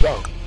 Go.